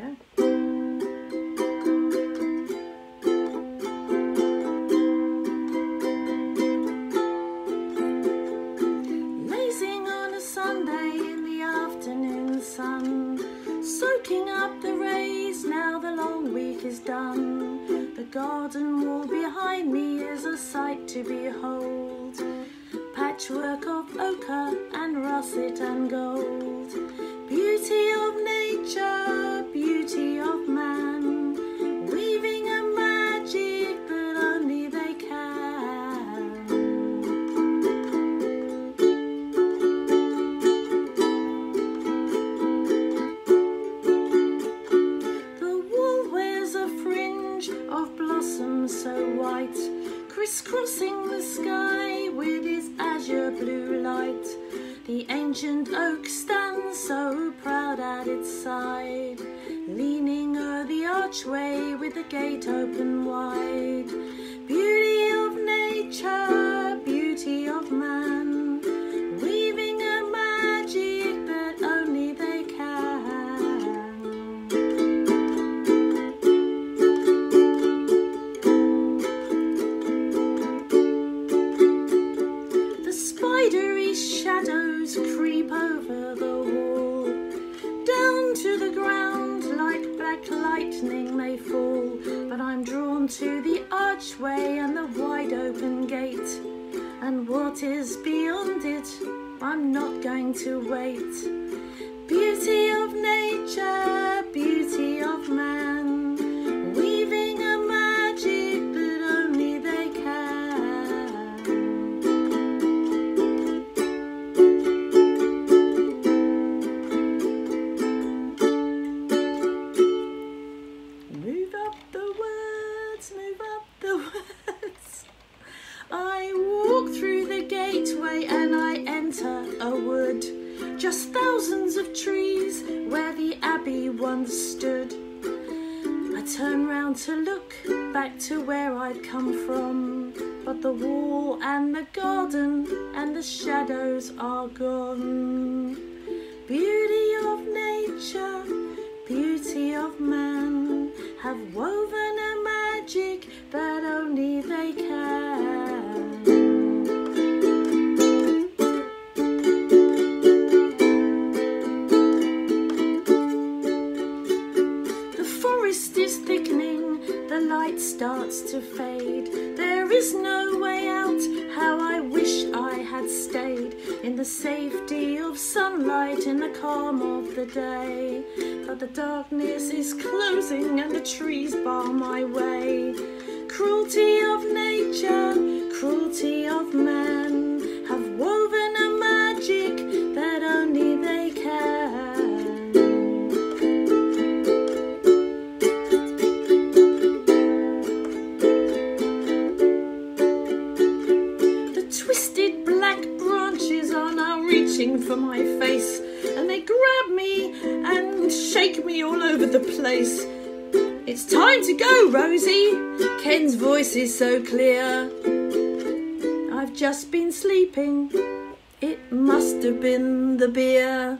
go. Lazing on a Sunday in the afternoon sun, soaking up the rays now the long week is done. The garden wall behind me is a sight to behold. Patchwork of ochre and russet and gold. So white, crisscrossing the sky with its azure blue light. The ancient oak stands so proud at its side, leaning o'er the archway with the gate open wide. Beauty of nature, beauty of man, shadows creep over the wall. Down to the ground like black lightning they fall. But I'm drawn to the archway and the wide open gate. And what is beyond it, I'm not going to wait. Beauty of nature, beauty enter a wood. Just thousands of trees where the abbey once stood. I turn round to look back to where I'd come from. But the wall and the garden and the shadows are gone. Beauty of nature, beauty of man have woven starts to fade. There is no way out, how I wish I had stayed in the safety of sunlight in the calm of the day. But the darkness is closing and the trees bar my way. Cruelty of nature, cruelty of man for my face, and they grab me and shake me all over the place. It's time to go, Rosie. Ken's voice is so clear. I've just been sleeping. It must have been the beer.